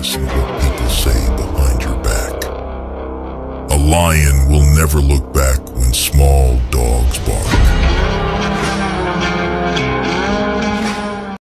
listen to what people say behind your back. A lion will never look back